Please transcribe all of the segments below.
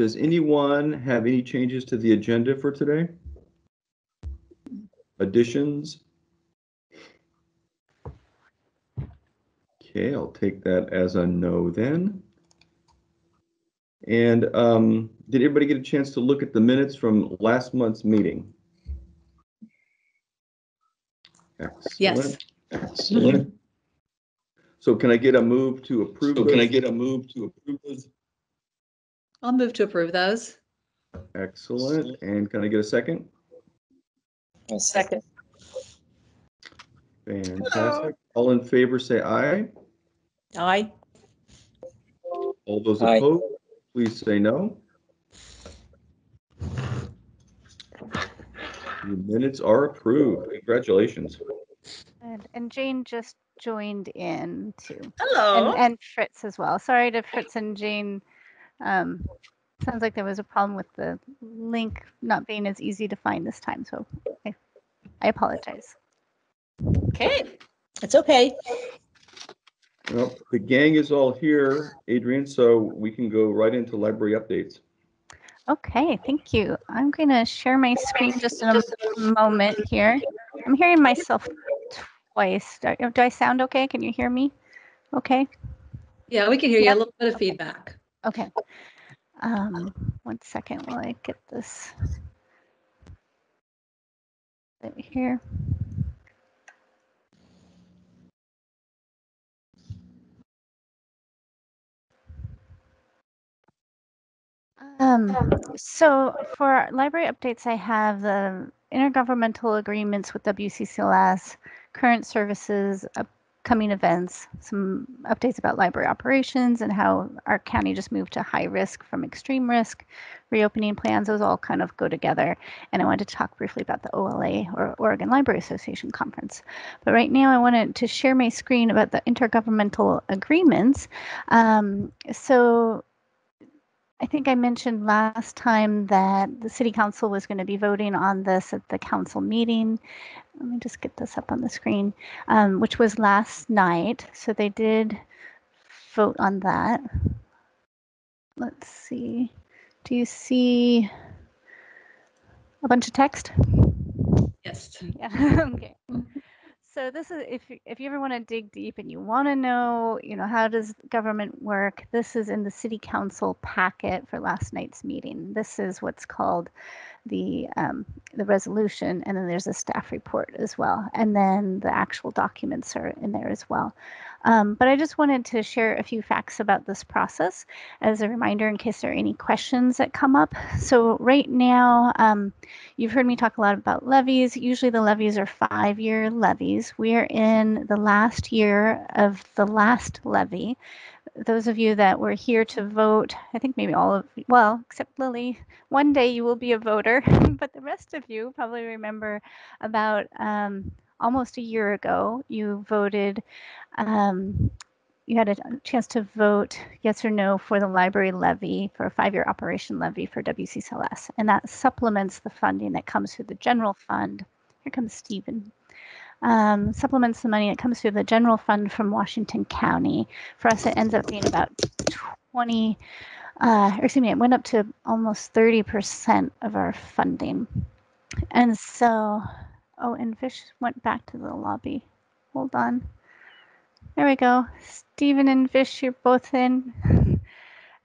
does anyone have any changes to the agenda for today? Additions? Okay, I'll take that as a no then. And um, did everybody get a chance to look at the minutes from last month's meeting? Excellent. Yes. Excellent. So can I get a move to approve? So can I get a move to approve those? I'll move to approve those. Excellent. And can I get a second? A Second. Fantastic. All in favor, say aye. Aye. All those Aye. opposed, please say no. The minutes are approved. Congratulations. And, and Jane just joined in too. And, Hello. and Fritz as well. Sorry to Fritz and Jane. Um, sounds like there was a problem with the link not being as easy to find this time, so I, I apologize. Okay. It's okay. Well, the gang is all here, Adrian, so we can go right into library updates. Okay, thank you. I'm going to share my screen just in a moment here. I'm hearing myself twice. Do do I sound okay? Can you hear me? Okay. Yeah, we can hear you. A little bit of feedback. Okay. Um, one second while I get this here. Um, so for library updates, I have the intergovernmental agreements with WCCLS, current services, upcoming events, some updates about library operations and how our county just moved to high risk from extreme risk, reopening plans, those all kind of go together. And I wanted to talk briefly about the OLA or Oregon Library Association conference. But right now I wanted to share my screen about the intergovernmental agreements. Um, so I think I mentioned last time that the city council was going to be voting on this at the council meeting. Let me just get this up on the screen, um, which was last night. So they did vote on that. Let's see. Do you see a bunch of text? Yes. Yeah. okay. So this is if if you ever want to dig deep and you want to know, you know, how does government work? This is in the city council packet for last night's meeting. This is what's called the um, the resolution, and then there's a staff report as well, and then the actual documents are in there as well. Um, but I just wanted to share a few facts about this process as a reminder in case there are any questions that come up. So right now, um, You've heard me talk a lot about levies. Usually the levies are five-year levies. We are in the last year of the last levy. Those of you that were here to vote, I think maybe all of, well, except Lily, one day you will be a voter, but the rest of you probably remember about um, almost a year ago, you voted um, you had a chance to vote yes or no for the library levy for a five-year operation levy for WCCLS, and that supplements the funding that comes through the general fund. Here comes Stephen. Um, supplements the money that comes through the general fund from Washington County. For us, it ends up being about 20, uh, or excuse me, it went up to almost 30% of our funding. And so, oh, and Fish went back to the lobby. Hold on. There we go. Stephen and Fish, you're both in.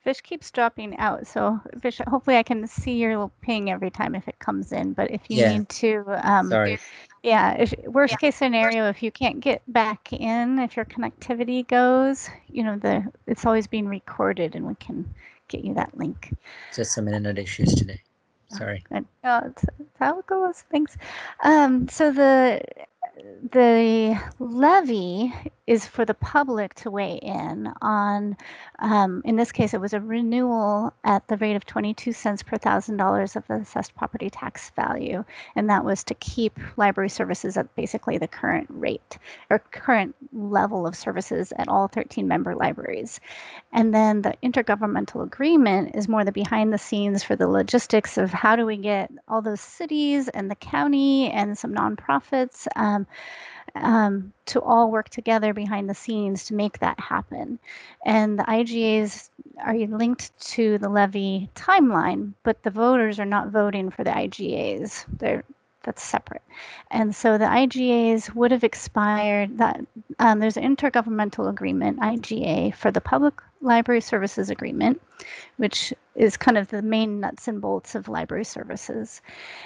Fish keeps dropping out, so Fish, hopefully I can see your ping every time if it comes in. But if you Yeah. need to, um, Sorry. yeah, if worst case scenario, if you can't get back in, if your connectivity goes, you know, the it's always being recorded, and we can get you that link. Just some internet issues today. Sorry. Good. Oh, it's, it's how it goes. Thanks. Um, so the the levy is for the public to weigh in on. Um, in this case, it was a renewal at the rate of 22 cents per thousand dollars of the assessed property tax value, and that was to keep library services at basically the current rate or current level of services at all 13 member libraries. And then the intergovernmental agreement is more the behind the scenes for the logistics of how do we get all those cities and the county and some nonprofits um, um, to all work together behind the scenes to make that happen. And the IGAs are linked to the levy timeline, but the voters are not voting for the IGAs. They're that's separate. And so the IGAs would have expired. That um, there's an intergovernmental agreement IGA for the Public Library Services Agreement, which is kind of the main nuts and bolts of library services.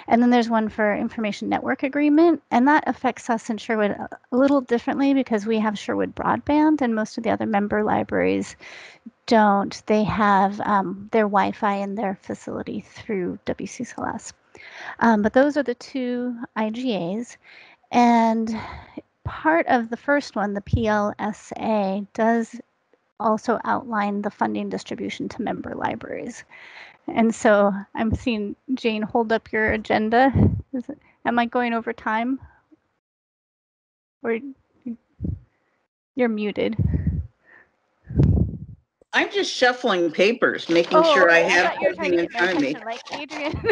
And then there's one for Information Network Agreement, and that affects us in Sherwood a little differently because we have Sherwood broadband, and most of the other member libraries don't. They have um, their Wi-Fi in their facility through WCCLS. Um, but those are the two IGAs. And part of the first one, the PLSA, does also outline the funding distribution to member libraries. And so I'm seeing Jane hold up your agenda. It, am I going over time? Or you're muted. I'm just shuffling papers, making sure I okay, have thought you were trying everything in front of me. Like Adrian,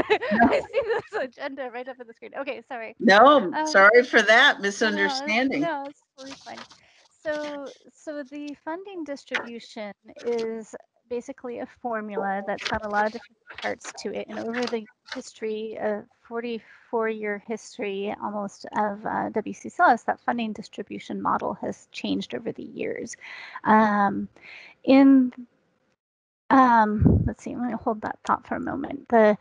I see this agenda right up on the screen. Okay, sorry. No, Um, sorry for that No, misunderstanding. No, it's totally fine. So, so the funding distribution is basically a formula that's got a lot of different parts to it. And over the history, a 44 year history almost of uh, WCCLS, that funding distribution model has changed over the years. Um, in um, let's see, let me hold that thought for a moment. The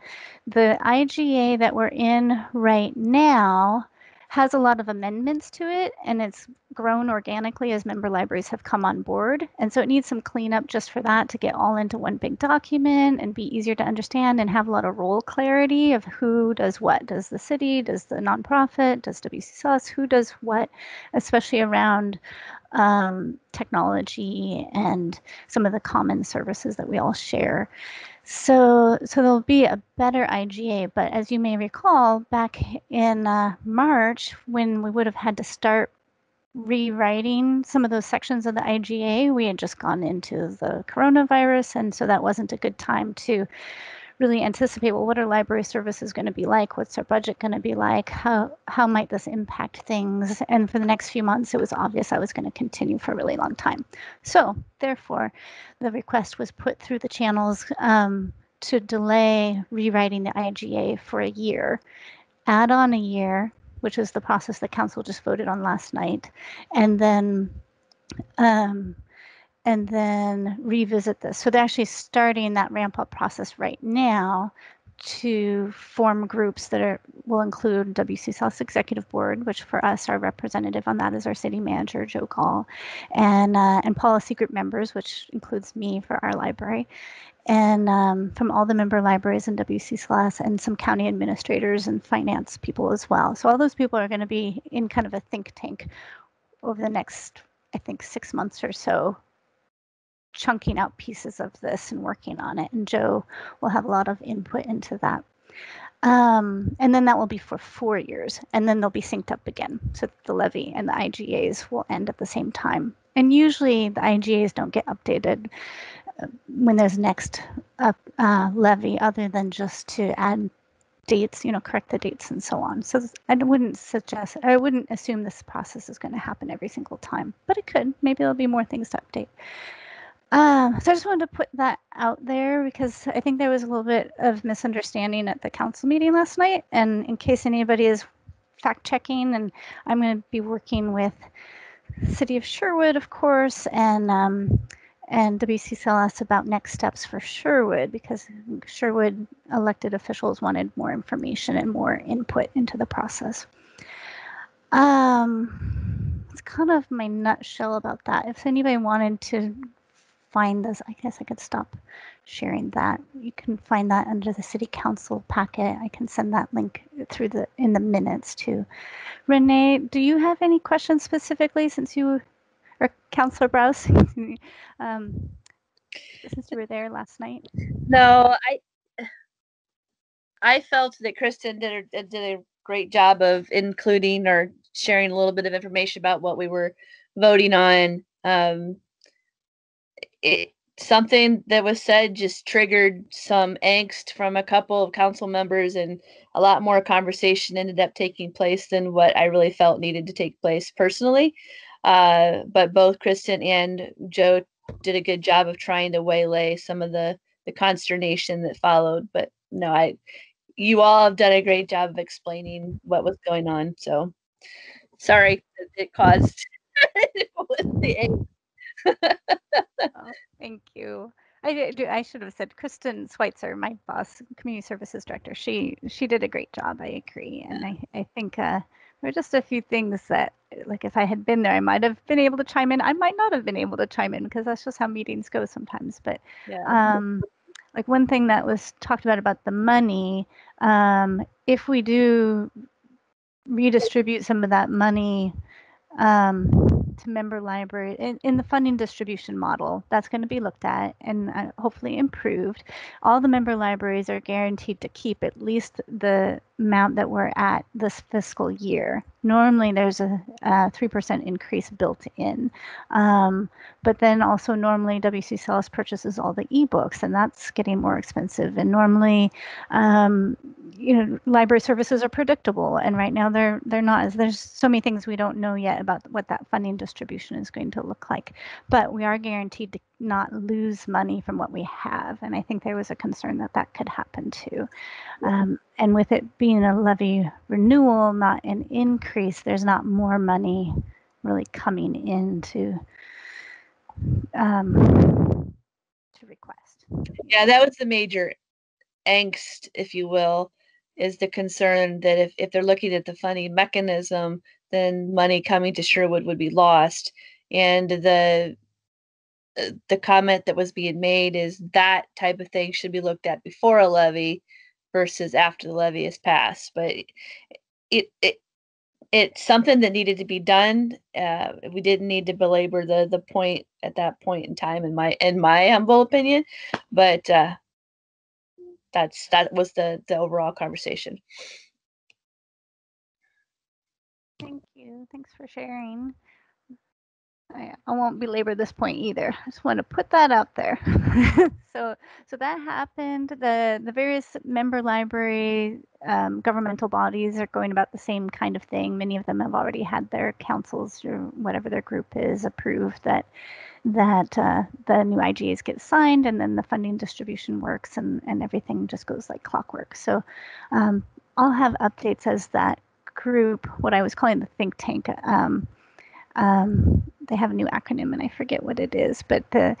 the IGA that we're in right now has a lot of amendments to it and it's grown organically as member libraries have come on board. And so it needs some cleanup just for that to get all into one big document and be easier to understand and have a lot of role clarity of who does what. Does the city, does the nonprofit, does WCCLS, who does what, especially around um, technology and some of the common services that we all share. So, so there'll be a better IGA, but as you may recall, back in uh, March, when we would have had to start rewriting some of those sections of the IGA, we had just gone into the coronavirus, and so that wasn't a good time to really anticipate well what are library services going to be like? What's our budget going to be like? How how might this impact things? And for the next few months it was obvious i was going to continue for a really long time. So therefore the request was put through the channels um, to delay rewriting the iga for a year. Add on a year which was the process the council just voted on last night and then um, and then revisit this. So they're actually starting that ramp up process right now to form groups that are will include WC South Executive Board, which for us, our representative on that is our city manager, Joe Gall, and uh, and policy group members, which includes me for our library, and um, from all the member libraries in WC and some county administrators and finance people as well. So all those people are going to be in kind of a think tank over the next, I think, six months or so chunking out pieces of this and working on it. And Joe will have a lot of input into that. Um, and then that will be for four years, and then they'll be synced up again. So the levy and the IGAs will end at the same time. And usually the IGAs don't get updated uh, when there's next uh, uh, levy, other than just to add dates, you know, correct the dates and so on. So I wouldn't suggest, I wouldn't assume this process is going to happen every single time, but it could. Maybe there'll be more things to update. Um, so I just wanted to put that out there because I think there was a little bit of misunderstanding at the council meeting last night. And in case anybody is fact checking, and I'm going to be working with City of Sherwood, of course, and um, and WCCLS about next steps for Sherwood because Sherwood elected officials wanted more information and more input into the process. Um, it's kind of my nutshell about that. If anybody wanted to find. I guess I could stop sharing that. You can find that under the city council packet. I can send that link through the in the minutes too. Renee, do you have any questions specifically since you or Councillor Brouse? um, since you were there last night. No, I I felt that Kristen did a, did a great job of including or sharing a little bit of information about what we were voting on. Um, it, something that was said just triggered some angst from a couple of council members and a lot more conversation ended up taking place than what I really felt needed to take place personally. Uh, but both Kristen and Joe did a good job of trying to waylay some of the the consternation that followed. But no, I you all have done a great job of explaining what was going on. So sorry it caused the angst. Oh, thank you. I do- I should have said Kristen Switzer, my boss, community services director. She she did a great job. I agree, and I I think uh, there were just a few things that, like, if I had been there, I might have been able to chime in. I might not have been able to chime in because that's just how meetings go sometimes. But Yeah. um, like one thing that was talked about about the money, um, if we do redistribute some of that money um, to member library in, in the funding distribution model, that's going to be looked at and uh, hopefully improved. All the member libraries are guaranteed to keep at least the amount that we're at this fiscal year. Normally, there's a, a 3% increase built in. Um, but then also normally WCCLS purchases all the ebooks and that's getting more expensive. And normally, um, you know, library services are predictable and right now they're they're not as there's so many things we don't know yet about what that funding distribution is going to look like. But we are guaranteed to not lose money from what we have. And I think there was a concern that that could happen too. Um, and with it being a levy renewal, not an increase, there's not more money really coming into um, to request. yeah that was the major angst if you will is the concern that if, if they're looking at the funding mechanism then money coming to sherwood would be lost and the the comment that was being made is that type of thing should be looked at before a levy versus after the levy is passed but it it it's something that needed to be done uh, we didn't need to belabor the the point at that point in time in my in my humble opinion but uh that's that was the the overall conversation Thank you. Thanks for sharing. I, I won't belabor this point either. I just want to put that out there. so, so that happened. The the various member library um, governmental bodies are going about the same kind of thing. Many of them have already had their councils or whatever their group is approved that that uh, the new IGAs get signed, and then the funding distribution works, and and everything just goes like clockwork. So, um, I'll have updates as that group, what I was calling the think tank. Um, um, they have a new acronym and I forget what it is, but the,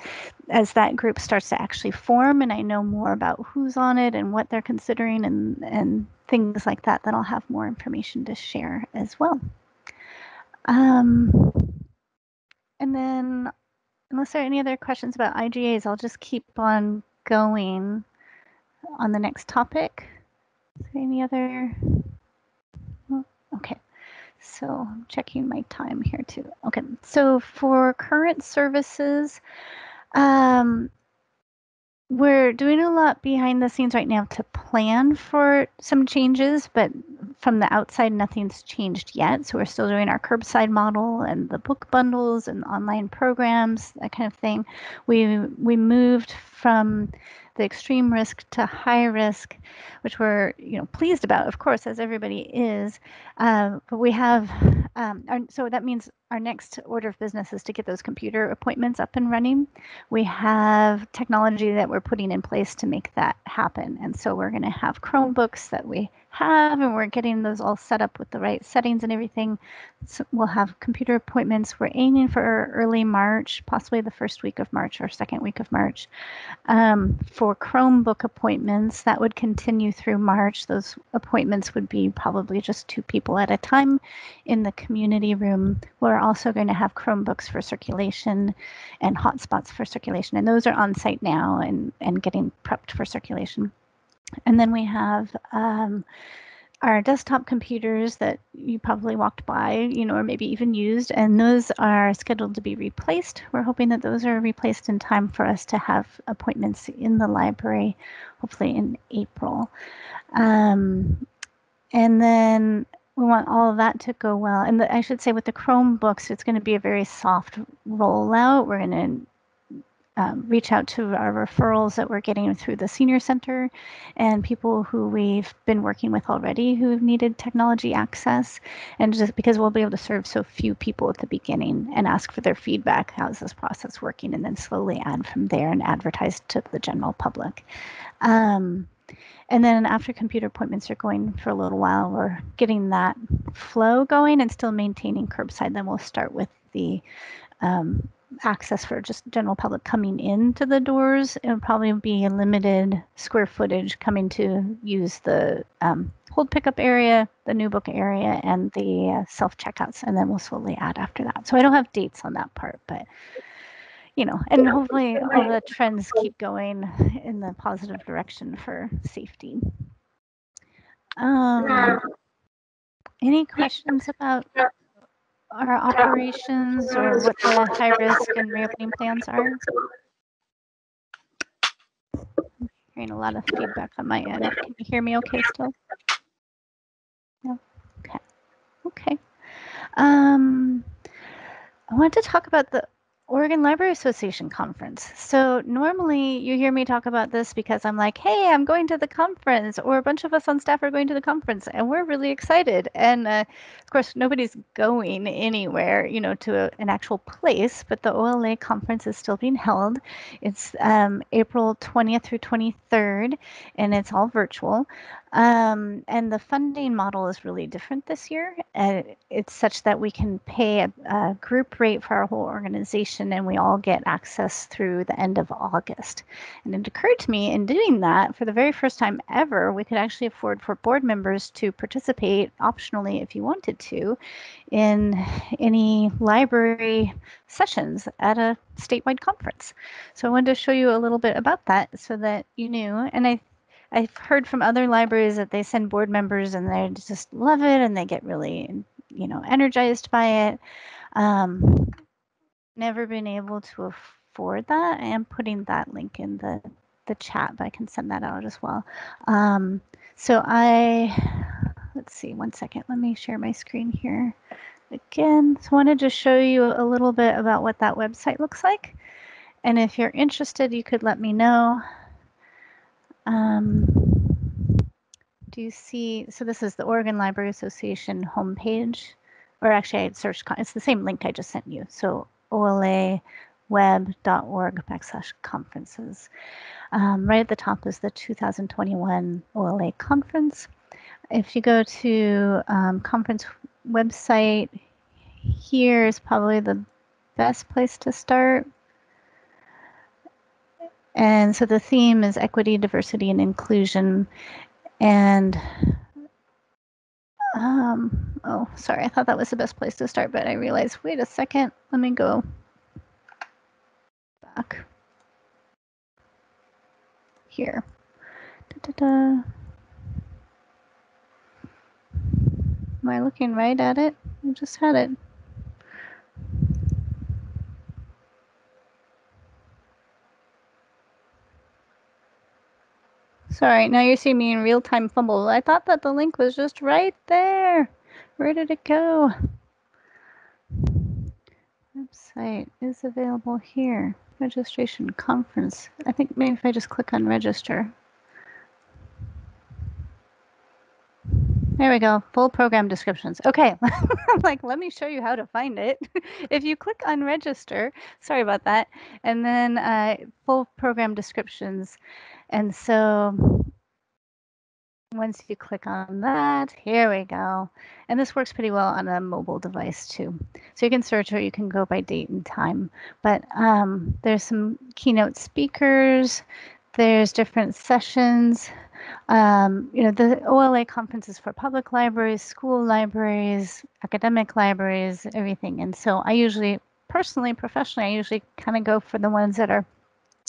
as that group starts to actually form and I know more about who's on it and what they're considering and, and things like that, then I'll have more information to share as well. Um, and then, unless there are any other questions about IGAs, I'll just keep on going on the next topic. Any other? Oh, Okay. So I'm checking my time here too. Okay. So for current services, um, we're doing a lot behind the scenes right now to plan for some changes, but from the outside, nothing's changed yet. So we're still doing our curbside model and the book bundles and online programs, that kind of thing. We we moved from the extreme risk to high risk, which we're you know pleased about, of course, as everybody is. Um, but we have um, our, so that means our next order of business is to get those computer appointments up and running. We have technology that we're putting in place to make that happen, and so we're going to have Chromebooks that we have, and we're getting those all set up with the right settings and everything. So we'll have computer appointments. We're aiming for early March, possibly the first week of March or second week of March. Um, for Chromebook appointments, that would continue through March. Those appointments would be probably just two people at a time in the community room. We're also going to have Chromebooks for circulation and hotspots for circulation, and those are on site now and, and getting prepped for circulation. And then we have um, our desktop computers that you probably walked by, you know, or maybe even used, and those are scheduled to be replaced. We're hoping that those are replaced in time for us to have appointments in the library, hopefully in April. Um, and then we want all of that to go well. And the, I should say with the Chromebooks, it's going to be a very soft rollout. We're going to um, reach out to our referrals that we're getting through the senior center and people who we've been working with already who've needed technology access. And just because we'll be able to serve so few people at the beginning and ask for their feedback, how's this process working, and then slowly add from there and advertise to the general public. Um, and then after computer appointments are going for a little while, we're getting that flow going and still maintaining curbside. Then we'll start with the um, access for just general public coming into the doors. It'll probably be a limited square footage coming to use the um, hold pickup area, the new book area, and the uh, self checkouts. And then we'll slowly add after that. So I don't have dates on that part, but you know, and hopefully all the trends keep going in the positive direction for safety. Um, any questions about our operations or what the high risk and reopening plans are? I'm hearing a lot of feedback on my end. Can you hear me okay still? No? Okay. Okay. Um, I want to talk about the Oregon Library Association conference. So normally you hear me talk about this because I'm like, hey, I'm going to the conference, or a bunch of us on staff are going to the conference, and we're really excited. And uh, of course, nobody's going anywhere, you know, to a, an actual place, but the OLA conference is still being held. It's um, April 20th through 23rd, and it's all virtual. Um, and the funding model is really different this year. Uh, it's such that we can pay a, a, group rate for our whole organization and we all get access through the end of August. And it occurred to me in doing that, for the very first time ever, we could actually afford for board members to participate optionally if you wanted to in any library sessions at a statewide conference. So I wanted to show you a little bit about that so that you knew. And I I've heard from other libraries that they send board members and they just love it and they get really, you know, energized by it. Um, never been able to afford that. I am putting that link in the the chat, but I can send that out as well. Um, so I, let's see, one second. Let me share my screen here again. So I wanted to show you a little bit about what that website looks like. And if you're interested, you could let me know. Um, do you see, so this is the Oregon Library Association homepage, or actually I searched, it's the same link I just sent you. So olaweb.org backslash conferences. Um, right at the top is the 2021 OLA conference. If you go to um, conference website, here is probably the best place to start. And so the theme is equity, diversity, and inclusion. And um, oh, sorry, I thought that was the best place to start, but I realized, wait a second, let me go back here. Da, da, da. Am I looking right at it? I just had it. Sorry, now you see me in real time fumble. I thought that the link was just right there. Where did it go? Website is available here. Registration conference. I think maybe if I just click on register. There we go. Full program descriptions. Okay. like, let me show you how to find it. if you click on register, sorry about that, and then uh, full program descriptions. And so once you click on that, here we go. And this works pretty well on a mobile device too. So you can search or you can go by date and time. But um, there's some keynote speakers. There's different sessions. Um, you know, the OLA conferences for public libraries, school libraries, academic libraries, everything. And so I usually, personally, professionally, I usually kind of go for the ones that are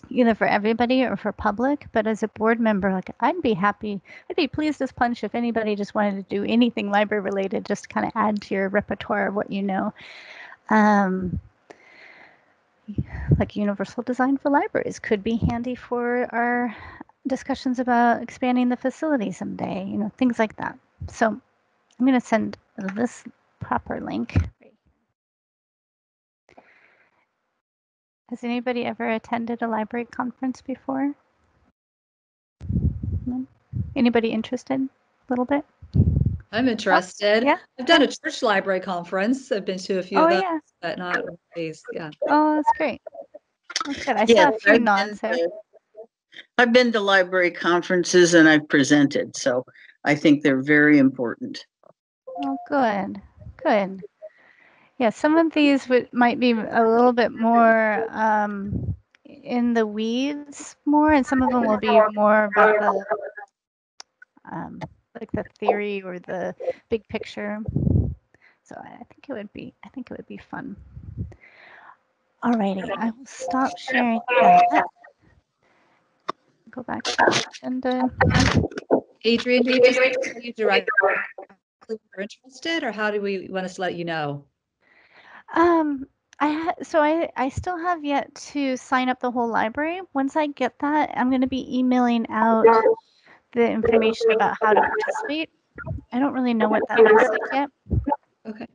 either for everybody or for public. But as a board member, like I'd be happy, I'd be pleased as punch if anybody just wanted to do anything library related, just kind of add to your repertoire of what you know. Um, like universal design for libraries could be handy for our discussions about expanding the facility someday, you know, things like that. So I'm going to send this proper link Has anybody ever attended a library conference before? No? Anybody interested? A little bit? I'm interested. yeah, I've done a church library conference. I've been to a few Oh, of them, yeah. but not always. Yeah. Oh, that's great. That's good. I saw a few nods there. I've been to library conferences and I've presented, so I think they're very important. Oh, good, good. Yeah, some of these would might be a little bit more um, in the weeds more, and some of them will be more about the um, like the theory or the big picture. So I think it would be I think it would be fun. Alrighty, I will stop sharing that. Go back to the agenda. Adrian, do you just you're interested, or how do we want us to let you know? Um, I ha- so I I still have yet to sign up the whole library. Once I get that, I'm going to be emailing out the information about how to participate. I don't really know what that looks like yet. Okay.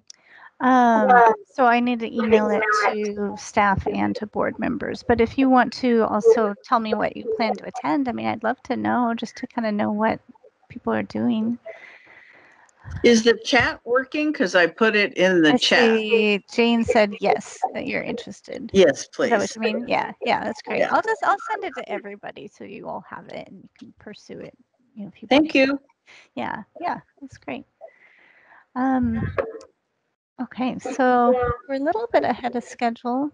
Um, so I need to email it to staff and to board members. But if you want to also tell me what you plan to attend, I mean, I'd love to know just to kind of know what people are doing. Is the chat working? Because I put it in the I chat. see Jane said yes, that you're interested. Yes, Is please. that what you mean? Yeah, yeah, that's great. Yeah. I'll just I'll send it to everybody so you all have it and you can pursue it. You know, if you Thank you. Yeah, yeah, that's great. Um, okay, so we're a little bit ahead of schedule.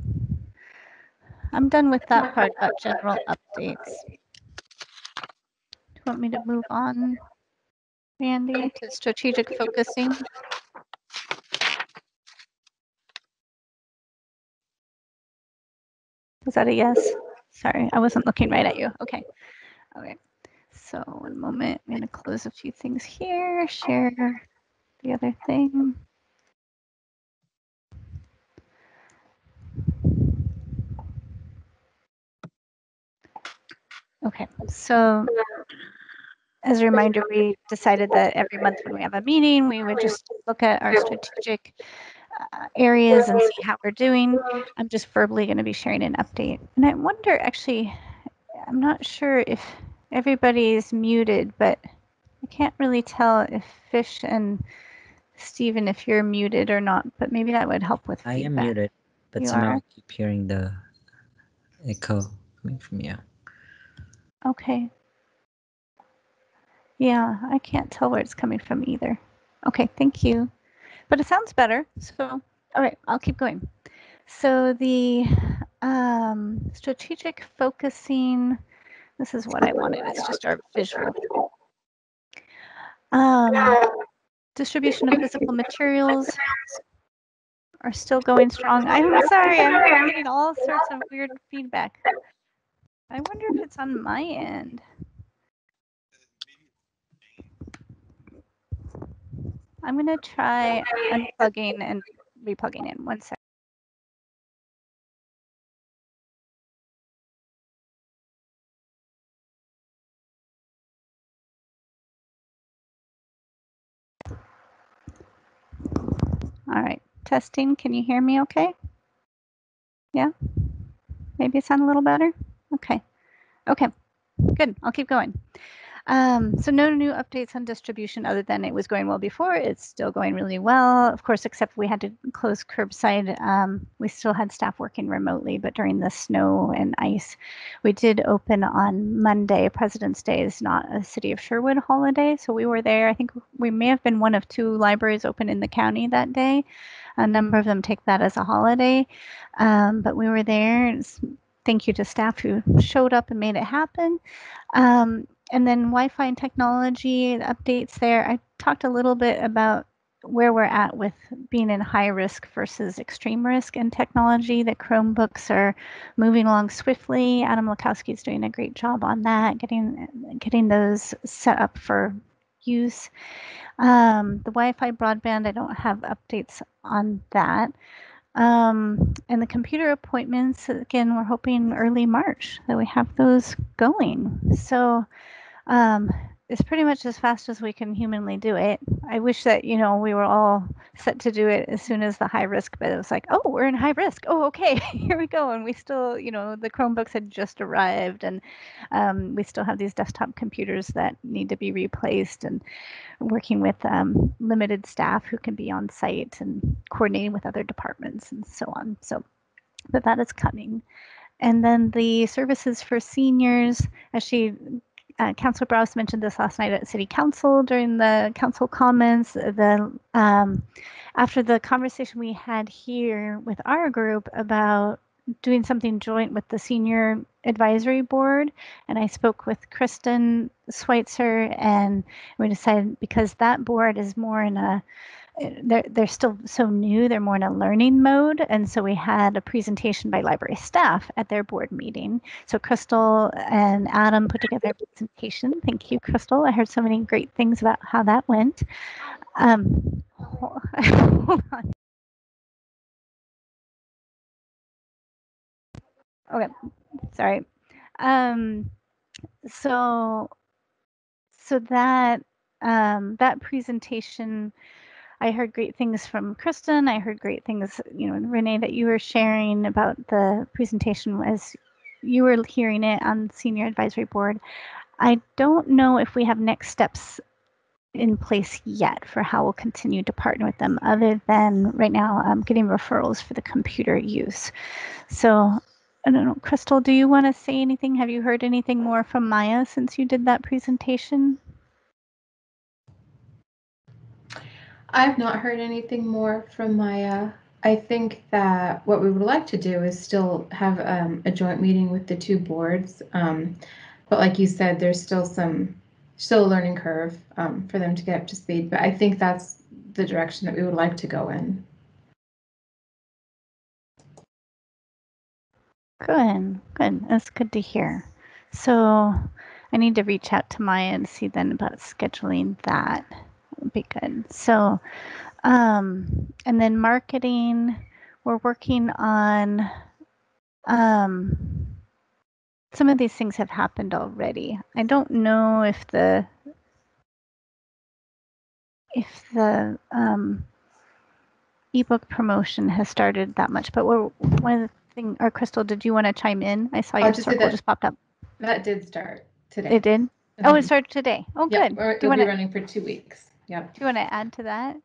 I'm done with that part about general updates. Do you want me to move on, Randy, to strategic focusing? Was that a yes? Sorry, I wasn't looking right at you. Okay. Okay. So one moment, I'm gonna close a few things here, share the other thing. Okay, so as a reminder, we decided that every month when we have a meeting, we would just look at our strategic uh, areas and see how we're doing. I'm just verbally going to be sharing an update. And I wonder, actually, I'm not sure if everybody's muted, but I can't really tell if Fish and Stephen, if you're muted or not, but maybe that would help with I am muted, but You somehow are? I keep hearing the echo coming from you. Okay. Yeah, I can't tell where it's coming from either. Okay, thank you. But it sounds better. So, all right, I'll keep going. So the um, strategic focusing, this is what I wanted. It's just our visual. Um, distribution of physical materials are still going strong. I'm sorry, I'm getting all sorts of weird feedback. I wonder if it's on my end. I'm gonna try unplugging and replugging in. One sec. All right, testing. Can you hear me okay? Yeah? Maybe it sound a little better? Okay. Okay, good. I'll keep going. Um, so no new updates on distribution other than it was going well before. It's still going really well, of course, except we had to close curbside. Um, we still had staff working remotely, but during the snow and ice, we did open on Monday. President's Day is not a City of Sherwood holiday, so we were there. I think we may have been one of two libraries open in the county that day. A number of them take that as a holiday, um, but we were there. It's- Thank you to staff who showed up and made it happen. Um, and then Wi-Fi and technology updates there. I talked a little bit about where we're at with being in high risk versus extreme risk and technology. The Chromebooks are moving along swiftly. Adam Lukowski is doing a great job on that, getting getting those set up for use. Um, the Wi-Fi broadband, I don't have updates on that. Um, and the computer appointments, again, we're hoping early March that we have those going. So um, is pretty much as fast as we can humanly do it. I wish that, you know, we were all set to do it as soon as the high risk, but it was like, oh, we're in high risk. Oh, okay, here we go. And we still, you know, the Chromebooks had just arrived and um, we still have these desktop computers that need to be replaced and working with um, limited staff who can be on site and coordinating with other departments and so on. So, but that is coming. And then the services for seniors, as she uh, Councilor Brouse mentioned this last night at City Council during the council comments. The um, after the conversation we had here with our group about doing something joint with the senior advisory board, and I spoke with Kristen Switzer, and we decided because that board is more in a they're they're still so new they're more in a learning mode. And so we had a presentation by library staff at their board meeting. So crystal and adam put together a presentation. Thank you crystal. I heard so many great things about how that went. Um, hold on. okay sorry. Um, so so that um, that presentation I heard great things from Kristen. I heard great things, you know, Renee, that you were sharing about the presentation as you were hearing it on Senior Advisory Board. I don't know if we have next steps in place yet for how we'll continue to partner with them, other than right now um, getting referrals for the computer use. So I don't know, Crystal, do you want to say anything? Have you heard anything more from Maya since you did that presentation? I've not heard anything more from Maya. I think that what we would like to do is still have um, a joint meeting with the two boards. Um, but like you said, there's still some, still a learning curve um, for them to get up to speed. But I think that's the direction that we would like to go in. Good, good. That's good to hear. So I need to reach out to Maya and see then about scheduling that be good. So, um, and then marketing, we're working on, um, some of these things have happened already. I don't know if the, if the, um, ebook promotion has started that much, but we're, one of the thing, or Crystal, did you want to chime in? I saw your just circle that- just popped up. That did start today. It did? Oh, it Mhm. started today. Oh, Yeah, good. or Do it'll be want to, running for two weeks. Yep. do you want to add to that?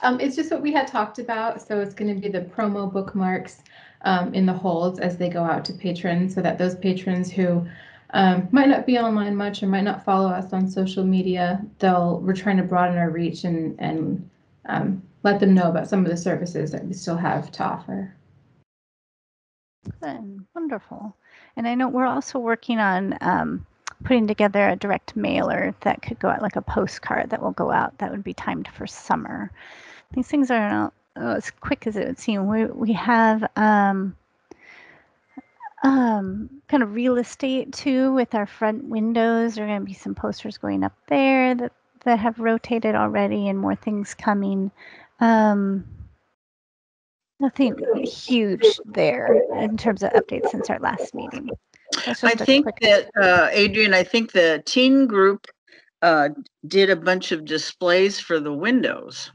Um, it's just what we had talked about. So it's going to be the promo bookmarks um, in the holds as they go out to patrons, so that those patrons who um, might not be online much or might not follow us on social media, they'll we're trying to broaden our reach and and um, let them know about some of the services that we still have to offer. Good, wonderful. And I know we're also working on um, putting together a direct mailer that could go out like a postcard that will go out that would be timed for summer. These things are not oh, as quick as it would seem. We we have um, um, kind of real estate too with our front windows. There are going to be some posters going up there that that have rotated already, and more things coming. Um, Nothing huge there in terms of updates since our last meeting. That's I think quick- that, uh, Adrian, I think the teen group, uh, did a bunch of displays for the windows.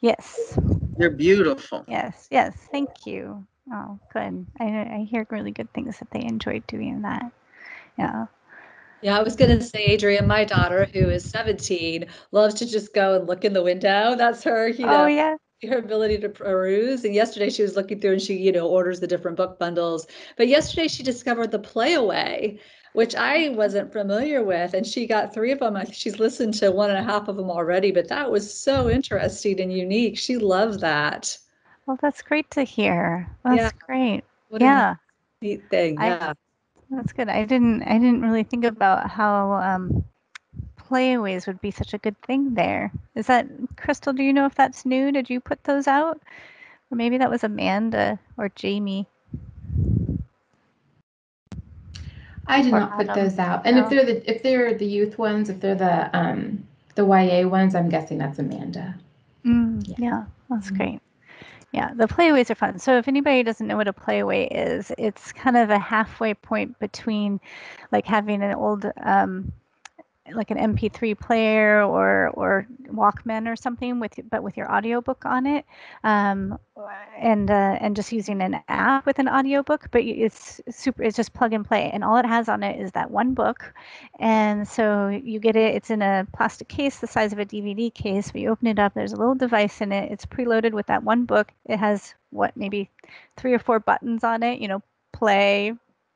Yes, They're beautiful. yes, yes. Thank you. Oh, good. I, I hear really good things that they enjoyed doing that. Yeah. Yeah, I was gonna say, Adrian, my daughter, who is 17, loves to just go and look in the window. That's her, you know, Oh, yeah. Her ability to peruse. And yesterday she was looking through and she, you know, orders the different book bundles. But yesterday she discovered the Playaway, which I wasn't familiar with, and she got three of them. I think she's listened to one and a half of them already. But that was so interesting and unique. She loved that. Well, that's great to hear. That's Yeah. great. What Yeah, neat thing. I- Yeah. that's good. I didn't. I didn't really think about how um, playaways would be such a good thing there. Is that Crystal? Do you know if that's new? Did you put those out, or maybe that was Amanda or Jamie? I did Or not put those out. And No. if they're the if they're the youth ones, if they're the um the YA ones, I'm guessing that's Amanda. Mm, Yeah. yeah. that's Mhm. great. Yeah, the playaways are fun. So if anybody doesn't know what a playaway is, it's kind of a halfway point between like having an old um, like an MP3 player or or Walkman or something with but with your audiobook on it, um, and uh, and just using an app with an audiobook. But it's super. It's just plug and play, and all it has on it is that one book, and so you get it. It's in a plastic case the size of a DVD case. But you open it up. There's a little device in it. It's preloaded with that one book. It has what maybe three or four buttons on it. You know, play,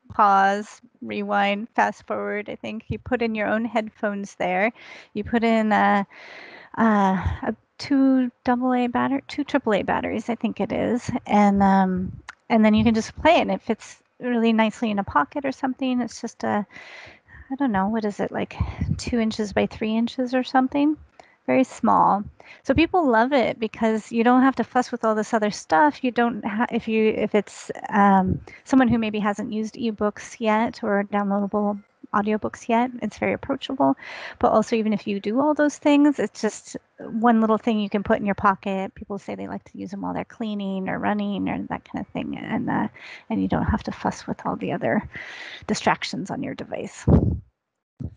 pause, rewind, fast forward. I think you put in your own headphones there. You put in a, a, a two double A battery, two triple A batteries, I think it is, and um, and then you can just play it. And it fits really nicely in a pocket or something. It's just a, I don't know, what is it like, two inches by three inches or something. Very small. So people love it because you don't have to fuss with all this other stuff. You don't ha- if you if it's um, someone who maybe hasn't used ebooks yet or downloadable audiobooks yet, it's very approachable. But also even if you do all those things, it's just one little thing you can put in your pocket. People say they like to use them while they're cleaning or running or that kind of thing, and uh, and you don't have to fuss with all the other distractions on your device.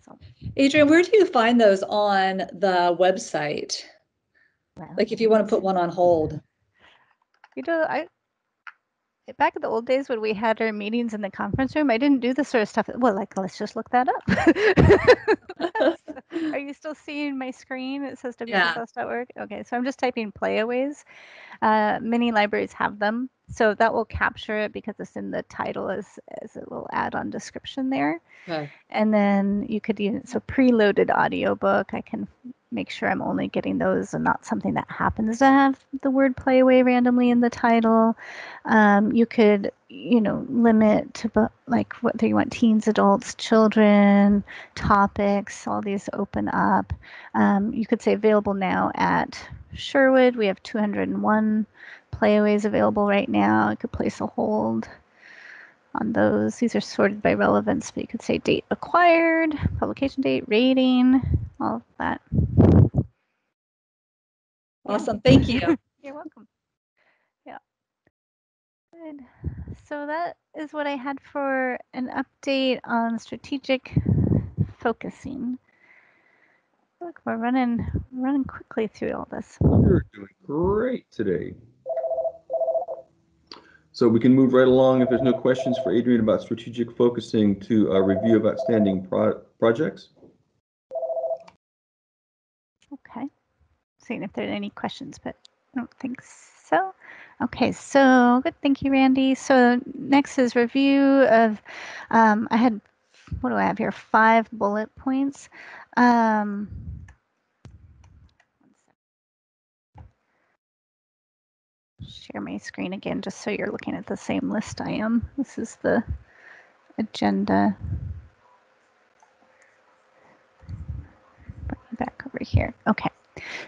So, Adrian, where do you find those on the website? well, Like if you want to put one on hold. You know, I back in the old days when we had our meetings in the conference room, I didn't do this sort of stuff. Well, like let's just look that up. Are you still seeing my screen? It says Yeah. wccls.org. Okay, so I'm just typing playaways. Uh, many libraries have them, so that will capture it because it's in the title as as a little add-on description there. Okay. And then you could use so preloaded audiobook. I can make sure I'm only getting those and not something that happens to have the word play away randomly in the title. Um, you could, you know, limit to like whether you want teens, adults, children, topics, all these open up. Um, you could say available now at Sherwood. We have 201 playaways available right now. I could place a hold on those. These are sorted by relevance, but you could say date acquired, publication date, rating, all of that. Awesome. Thank you. You're welcome. Yeah. Good. So that is what I had for an update on strategic focusing. Look, we're running running quickly through all this. You're doing great today. So we can move right along if there's no questions for Adrian about strategic focusing to a review of outstanding pro- projects. Okay. Seeing if there are any questions, but I don't think so. Okay, so good. Thank you, Randy. So next is review of, um, I had, what do I have here? Five bullet points. Um, share my screen again, just so you're looking at the same list I am. This is the agenda. Bring it back over here. Okay.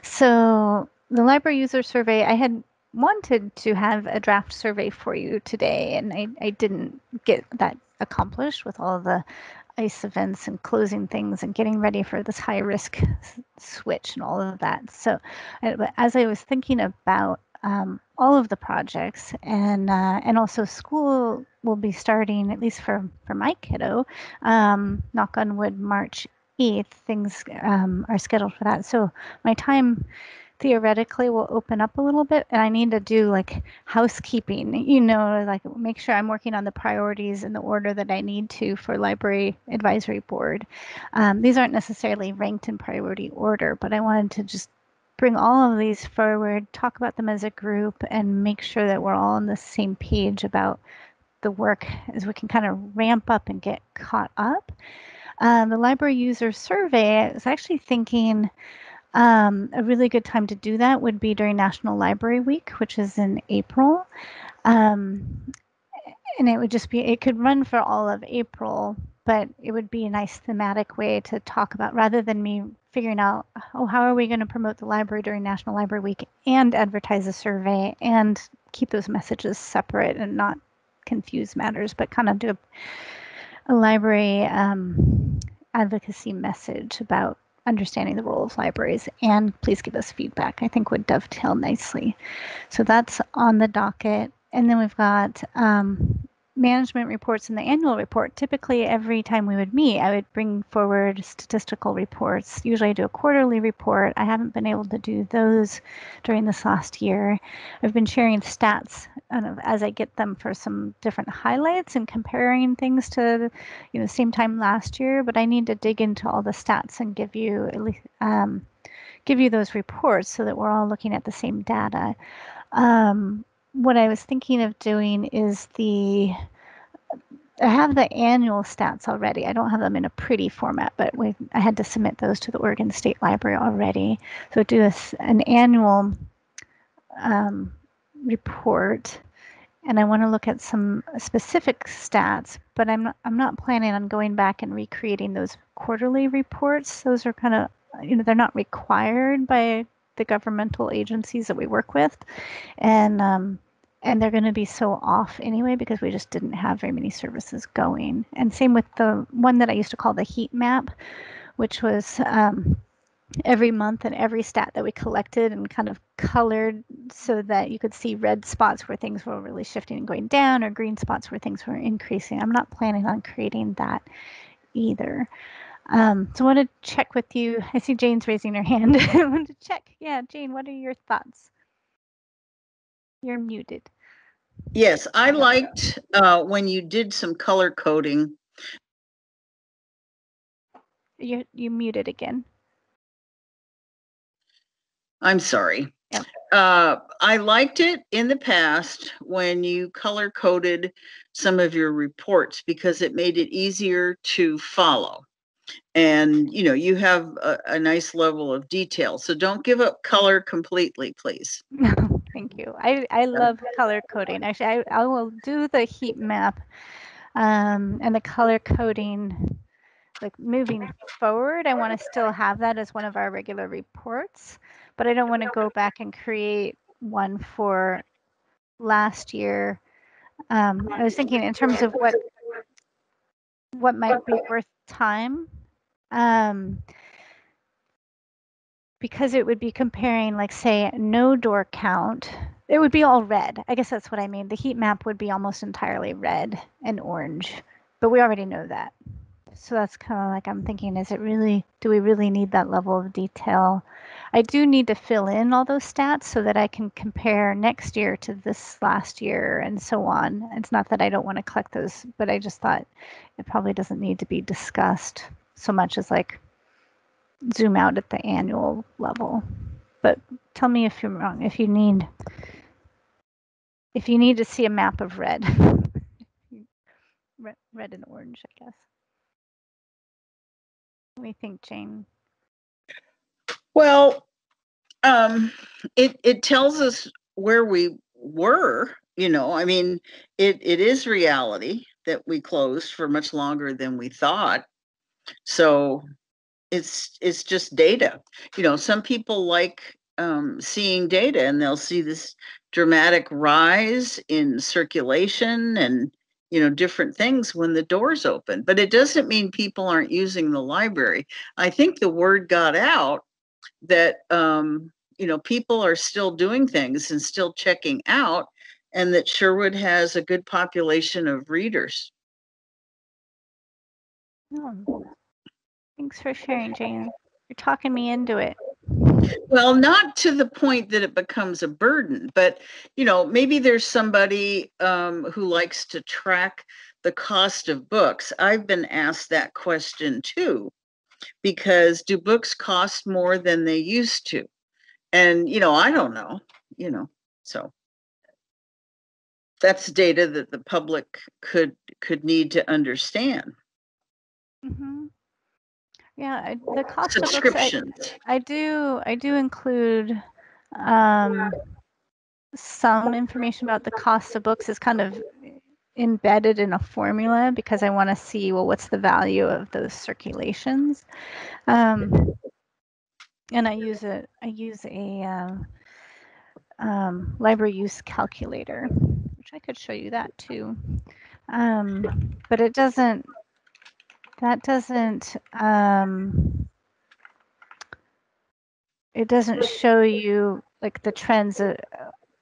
So the library user survey, I had wanted to have a draft survey for you today, and I, I didn't get that accomplished with all the ICE events and closing things and getting ready for this high risk switch and all of that. So, as I was thinking about um, all of the projects and uh, and also school will be starting at least for for my kiddo, um, knock on wood, March 8th. Things um, are scheduled for that. So my time theoretically will open up a little bit and i need to do like housekeeping you know like make sure i'm working on the priorities in the order that i need to for library advisory board um, these aren't necessarily ranked in priority order but i wanted to just bring all of these forward talk about them as a group and make sure that we're all on the same page about the work as we can kind of ramp up and get caught up um, the library user survey i was actually thinking um, a really good time to do that would be during National Library Week, which is in April. Um, and it would just be, it could run for all of April, but it would be a nice thematic way to talk about rather than me figuring out, oh, how are we going to promote the library during National Library Week and advertise a survey and keep those messages separate and not confuse matters, but kind of do a, a library um, advocacy message about understanding the role of libraries and please give us feedback. I think would dovetail nicely. So that's on the docket. And then we've got um, management reports and the annual report, typically every time we would meet, I would bring forward statistical reports. Usually I do a quarterly report. I haven't been able to do those during this last year. I've been sharing stats as I get them for some different highlights and comparing things to you know same time last year, but I need to dig into all the stats and give you at least um, give you those reports so that we're all looking at the same data. Um, what I was thinking of doing is the I have the annual stats already. I don't have them in a pretty format, but we I had to submit those to the Oregon State Library already. So do a, an annual um, report, and I want to look at some specific stats. But I'm not, I'm not planning on going back and recreating those quarterly reports. Those are kind of you know they're not required by the governmental agencies that we work with, and um, and they're going to be so off anyway because we just didn't have very many services going. And same with the one that I used to call the heat map, which was um, every month and every stat that we collected and kind of colored so that you could see red spots where things were really shifting and going down or green spots where things were increasing. I'm not planning on creating that either. Um, so I want to check with you. I see Jane's raising her hand. I want to check. Yeah, Jane, what are your thoughts? You're muted. Yes, I liked uh, when you did some color coding. You you muted again. I'm sorry. Yeah. Uh, I liked it in the past when you color coded some of your reports because it made it easier to follow. And you know, you have a, a nice level of detail. So don't give up color completely, please. Thank you. I, I love color coding. Actually, I, I will do the heat map um, and the color coding like moving forward. I want to still have that as one of our regular reports, but I don't want to go back and create one for last year. Um, I was thinking in terms of what what might be worth time. Um, because it would be comparing like say no door count it would be all red. I guess that's what i mean. The heat map would be almost entirely red and orange but we already know that so that's kind of like i'm thinking is it really do we really need that level of detail i do need to fill in all those stats so that i can compare next year to this last year and so on it's not that i don't want to collect those but i just thought it probably doesn't need to be discussed so much as like zoom out at the annual level. But tell me if you're wrong. If you need if you need to see a map of red, red, red and orange, I guess. You think, Jane? Well, um, it it tells us where we were. You know, I mean, it it is reality that we closed for much longer than we thought. So it's it's just data. You know, some people like um, seeing data, and they'll see this dramatic rise in circulation and you know different things when the doors open. But it doesn't mean people aren't using the library. I think the word got out that um, you know people are still doing things and still checking out, and that Sherwood has a good population of readers. Oh, Thanks for sharing, Jane. You're talking me into it. Well, not to the point that it becomes a burden, but you know, maybe there's somebody um, who likes to track the cost of books. I've been asked that question too, because do books cost more than they used to? And you know, I don't know. You know, so that's data that the public could could need to understand. Mm-hmm. Yeah, I, the cost of books. I, I do. I do include um, some information about the cost of books is kind of embedded in a formula because I want to see well what's the value of those circulations, um, and I use a I use a uh, um, library use calculator, which I could show you that too, um, but it doesn't that doesn't um, it doesn't show you like the trends uh,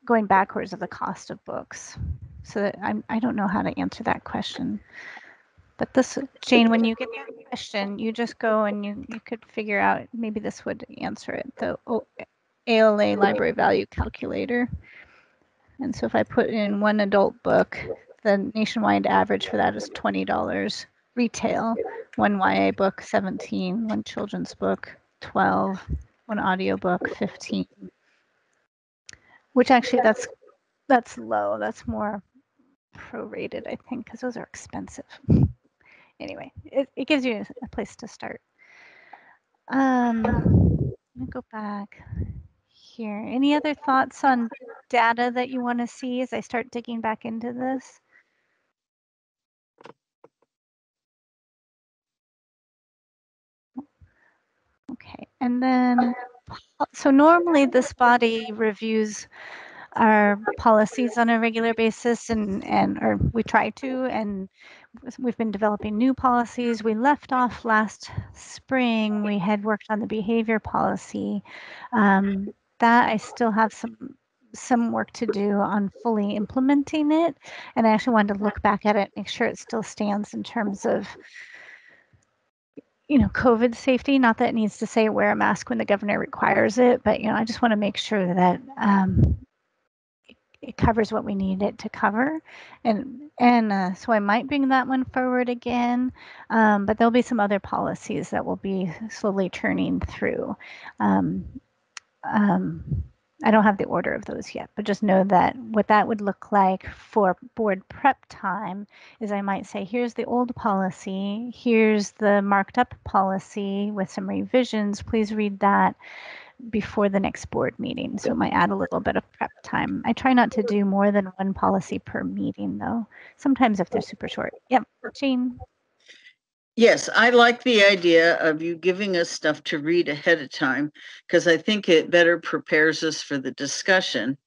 going backwards of the cost of books So that I'm, I don't know how to answer that question. But this, Jane, when you get that question, you just go and you, you could figure out, maybe this would answer it, the ALA library value calculator. And so if I put in one adult book, the nationwide average for that is twenty dollars retail. One YA book, seventeen. One children's book, twelve. One audiobook, fifteen. Which actually, that's that's low. That's more prorated, I think, because those are expensive. Anyway, it, it gives you a place to start. Um, let me go back here. Any other thoughts on data that you want to see as I start digging back into this? Okay, and then, so normally this body reviews our policies on a regular basis and, and, or we try to, and we've been developing new policies. We left off last spring, we had worked on the behavior policy. Um, that I still have some, some work to do on fully implementing it. And I actually wanted to look back at it, make sure it still stands in terms of you know, COVID safety, not that it needs to say wear a mask when the governor requires it, but, you know, I just want to make sure that um, it, it covers what we need it to cover. And, and uh, so I might bring that one forward again, um, but there'll be some other policies that will be slowly turning through. Um, um, I don't have the order of those yet, but just know that what that would look like for board prep time is I might say, here's the old policy, here's the marked up policy with some revisions. Please read that before the next board meeting. So it might add a little bit of prep time. I try not to do more than one policy per meeting though. Sometimes if they're super short. Yep, Jane. Yes, I like the idea of you giving us stuff to read ahead of time because I think it better prepares us for the discussion.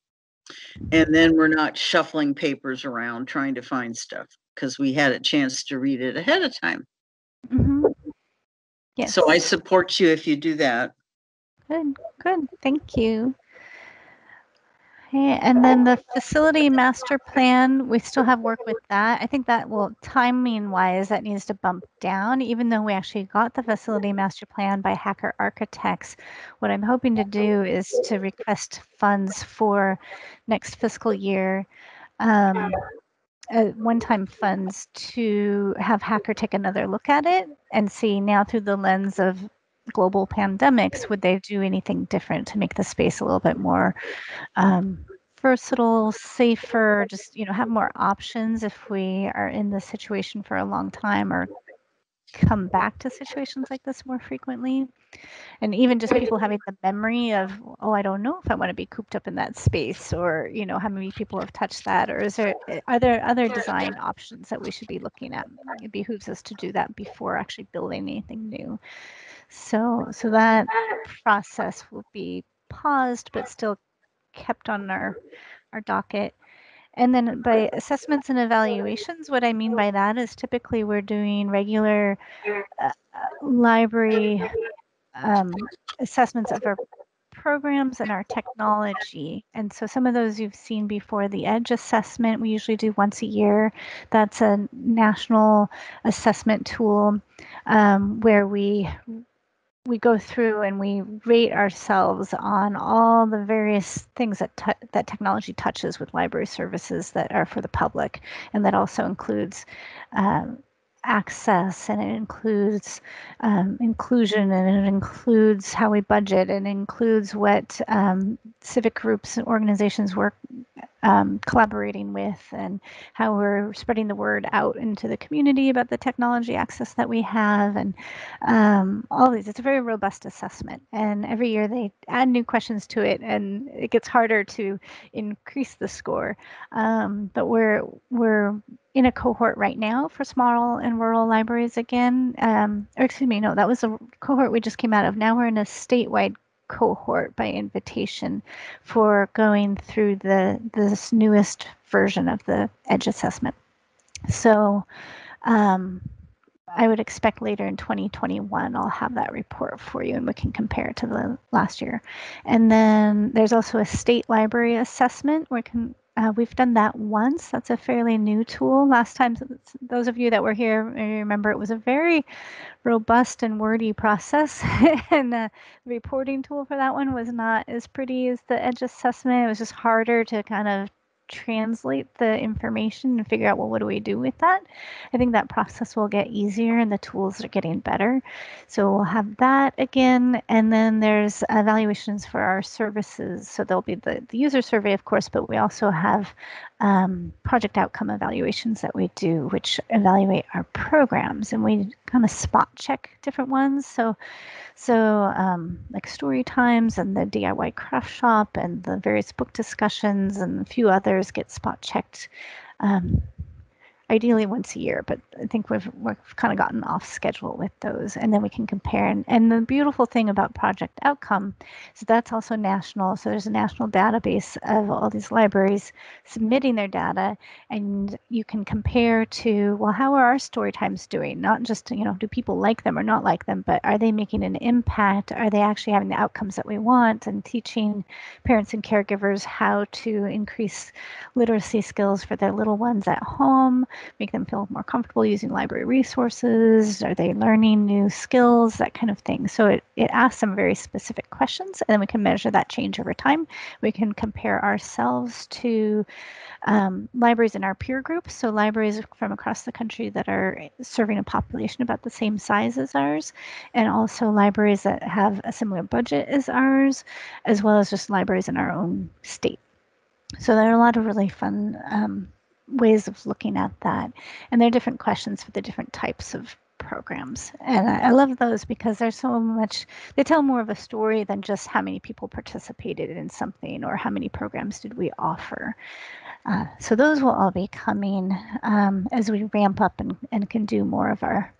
And then we're not shuffling papers around trying to find stuff because we had a chance to read it ahead of time. Mhm. Yes. So I support you if you do that. Good, good. Thank you. Okay, and then the facility master plan, we still have work with that. I think that will, timing wise, that needs to bump down, even though we actually got the facility master plan by Hacker Architects. What I'm hoping to do is to request funds for next fiscal year. Um, uh, one-time funds to have Hacker take another look at it and see now through the lens of global pandemics, would they do anything different to make the space a little bit more um, versatile, safer, just, you know, have more options if we are in this situation for a long time or come back to situations like this more frequently? And even just people having the memory of, oh, I don't know if I want to be cooped up in that space, or you know, how many people have touched that, or is there are there other design options that we should be looking at? It behooves us to do that before actually building anything new. So, so that process will be paused, but still kept on our our docket. And then by assessments and evaluations, what I mean by that is typically we're doing regular uh, library um, assessments of our programs and our technology. And so some of those you've seen before. The EDGE assessment we usually do once a year. That's a national assessment tool um, where we we go through and we rate ourselves on all the various things that t- that technology touches with library services that are for the public, and that also includes um, access and it includes um, inclusion and it includes how we budget and includes what um, civic groups and organizations work um, collaborating with and how we're spreading the word out into the community about the technology access that we have and um, all these. It's a very robust assessment, and every year they add new questions to it, and it gets harder to increase the score. Um, but we're we're in a cohort right now for small and rural libraries again. Um, or excuse me, no, that was a cohort we just came out of. Now we're in a statewide cohort by invitation for going through the this newest version of the edge assessment. So um, I would expect later in 2021 I'll have that report for you and we can compare it to the last year. And then there's also a state library assessment where can Uh, we've done that once. That's a fairly new tool. Last time, those of you that were here remember it was a very robust and wordy process, and the reporting tool for that one was not as pretty as the edge assessment. It was just harder to kind of translate the information and figure out well what do we do with that? I think that process will get easier and the tools are getting better. So we'll have that again. And then there's evaluations for our services. So there'll be the, the user survey of course but we also have um, project outcome evaluations that we do which evaluate our programs and we kind of spot check different ones so so, um, like story times and the DIY craft shop and the various book discussions and a few others get spot checked. Um, ideally once a year, but I think we've we've kind of gotten off schedule with those, and then we can compare. And, and the beautiful thing about Project Outcome is that's also national. So there's a national database of all these libraries submitting their data, and you can compare to well, how are our story times doing? Not just you know, do people like them or not like them, but are they making an impact? Are they actually having the outcomes that we want? And teaching parents and caregivers how to increase literacy skills for their little ones at home make them feel more comfortable using library resources? Are they learning new skills? That kind of thing. So it, it asks some very specific questions, and then we can measure that change over time. We can compare ourselves to um, libraries in our peer group, so libraries from across the country that are serving a population about the same size as ours, and also libraries that have a similar budget as ours, as well as just libraries in our own state. So there are a lot of really fun um, ways of looking at that. And there are different questions for the different types of programs. And I, I love those because there's so much, they tell more of a story than just how many people participated in something or how many programs did we offer. Uh, so those will all be coming um, as we ramp up and, and can do more of our,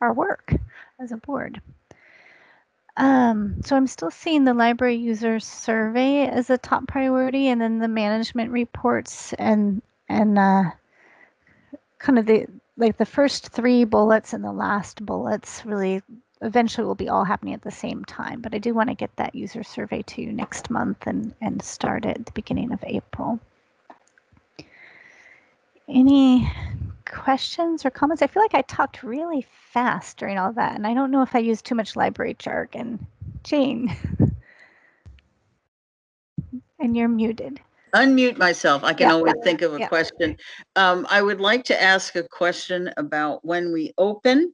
our work as a board. Um, so I'm still seeing the library user survey as a top priority and then the management reports and and uh, kind of the like the first three bullets and the last bullets really eventually will be all happening at the same time. But I do want to get that user survey to you next month and and start at the beginning of April. Any questions or comments? I feel like I talked really fast during all that, and I don't know if I used too much library jargon. Jane, and you're muted. Unmute myself. I can Yeah. always think of a Yeah. question. Um, I would like to ask a question about when we open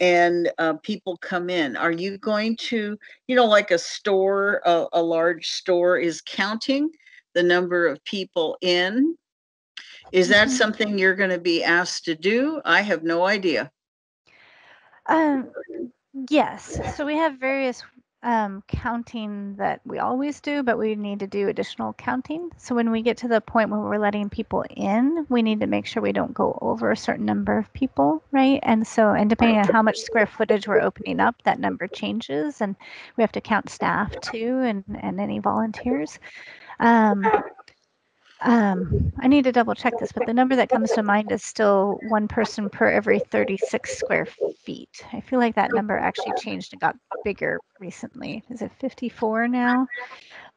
and uh, people come in. Are you going to, you know, like a store, a, a large store is counting the number of people in? Is that Mhm. something you're going to be asked to do? I have no idea. Um, yes. So we have various um, counting that we always do, but we need to do additional counting. So when we get to the point where we're letting people in, we need to make sure we don't go over a certain number of people, right? And so, and depending on how much square footage we're opening up, that number changes, and we have to count staff too, and and any volunteers. Um, um, I need to double check this, but the number that comes to mind is still one person per every 36 square feet. I feel like that number actually changed and got bigger recently. Is it 54 now?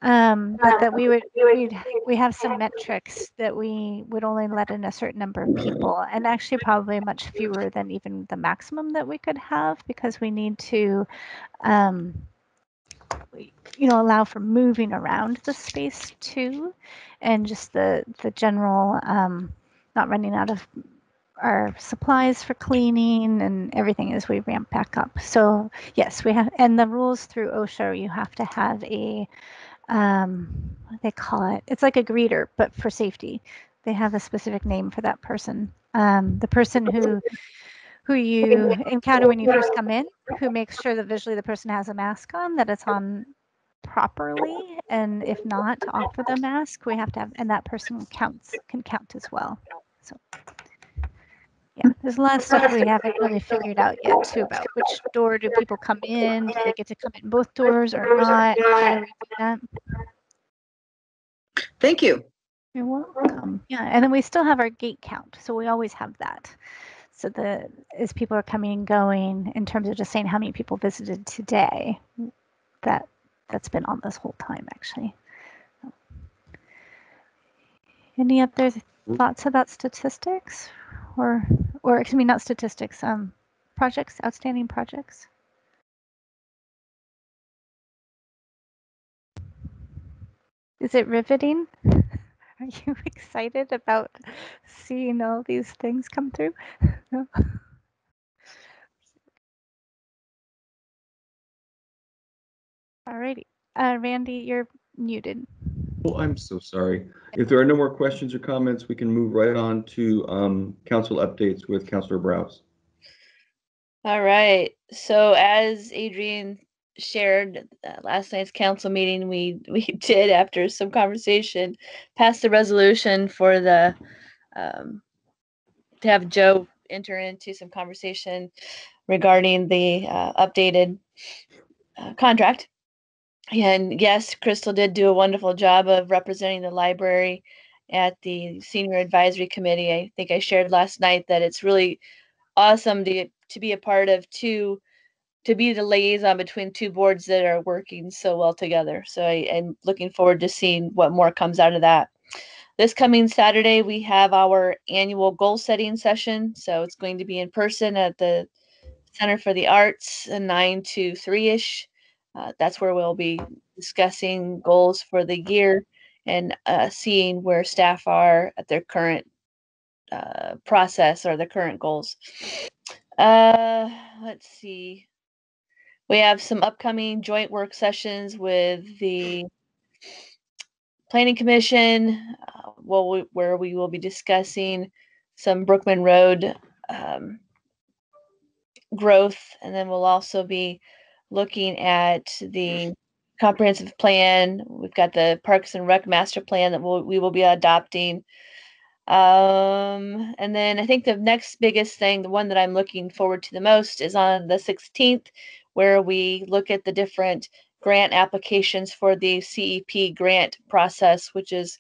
Um, but that we would we'd, we have some metrics that we would only let in a certain number of people, and actually probably much fewer than even the maximum that we could have because we need to. Um, you know allow for moving around the space too. And just the the general um, not running out of our supplies for cleaning and everything as we ramp back up. So yes we have and the rules through osha you have to have a um, what they call it? It's like a greeter but for safety. They have a specific name for that person. Um, the person who who you encounter when you first come in who makes sure that visually the person has a mask on that it's on properly and if not to offer the mask we have to have and that person counts can count as well. So yeah there's a lot of stuff we haven't really figured out yet too about which door do people come in do they get to come in both doors or not. How do we do that? Thank you. you're welcome. Yeah and then we still have our gate count so we always have that so the as people are coming and going in terms of just saying how many people visited today that that's been on this whole time actually Any other thoughts about statistics or, or excuse me, not statistics, um, projects, outstanding projects? Is it riveting? Are you excited about seeing all these things come through? No? Alrighty, uh, Randy, you're muted. Oh, I'm so sorry. If there are no more questions or comments, we can move right on to um, council updates with Councilor Brouse. All right. So as Adrian shared uh, last night's council meeting, we we did after some conversation passed the resolution for the um, to have Joe enter into some conversation regarding the uh, updated uh, contract. And yes, Crystal did do a wonderful job of representing the library at the senior advisory committee. I think I shared last night that it's really awesome to to be a part of two to be the liaison between two boards that are working so well together. So I am looking forward to seeing what more comes out of that. This coming Saturday, we have our annual goal setting session. So it's going to be in person at the Center for the Arts, uh, 9 to 3 ish. Uh, that's where we'll be discussing goals for the year and uh, seeing where staff are at their current uh, process or their current goals. Uh, let's see. We have some upcoming joint work sessions with the Planning Commission, uh, we- where we will be discussing some Brookman Road um, growth, and then we'll also be looking at the comprehensive plan. We've got the Parks and Rec master plan that we'll, we will be adopting. Um, and then I think the next biggest thing, the one that I'm looking forward to the most, is on the 16th, where we look at the different grant applications for the CEP grant process, which is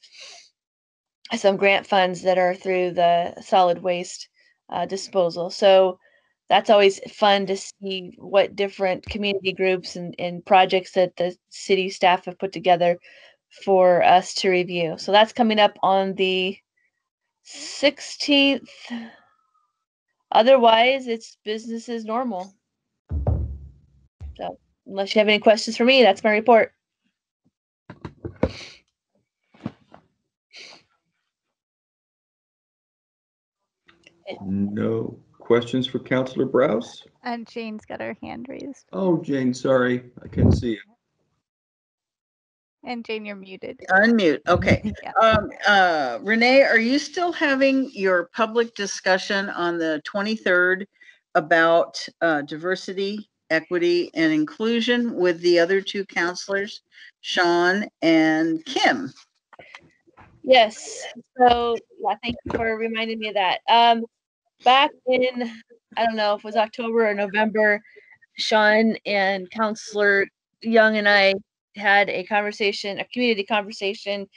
some grant funds that are through the solid waste uh, disposal. So that's always fun to see what different community groups and, and projects that the city staff have put together for us to review. So that's coming up on the 16th. Otherwise, it's business as normal. So, unless you have any questions for me, that's my report. No questions for Councilor Brouse? And Jane's got her hand raised. Oh, Jane, sorry, I couldn't see you. And Jane, you're muted. Unmute, okay. Yeah. Um, uh, Renee, are you still having your public discussion on the twenty-third about, uh, diversity, equity, and inclusion with the other two councilors, Sean and Kim? Yes. So, yeah, thank you for reminding me of that. Um, back in, I don't know if it was October or November, Sean and Councilor Young and I had a conversation, a community conversation.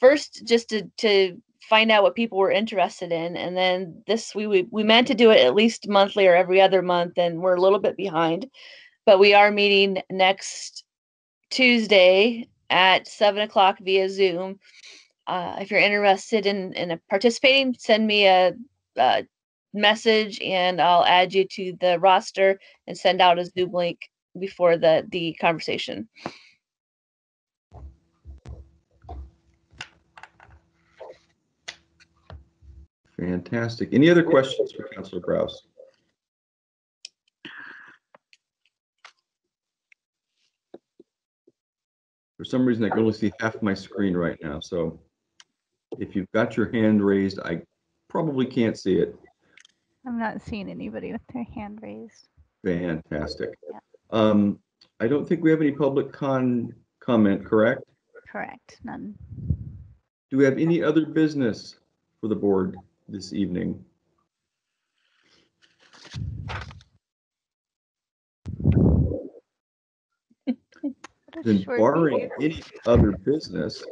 First, just to, to find out what people were interested in. And then this, we, we, we meant to do it at least monthly or every other month, and we're a little bit behind. But we are meeting next Tuesday at seven o'clock via Zoom. Uh, if you're interested in, in participating, send me a, a message and I'll add you to the roster and send out a Zoom link before the, the conversation. Fantastic. Any other questions for Councilor Brouse? For some reason, I can only see half my screen right now, so if you've got your hand raised, I probably can't see it. I'm not seeing anybody with their hand raised. Fantastic. Yeah. Um, I don't think we have any public con, comment, correct? Correct, none. Do we have any other business for the board this evening? Then barring any other business,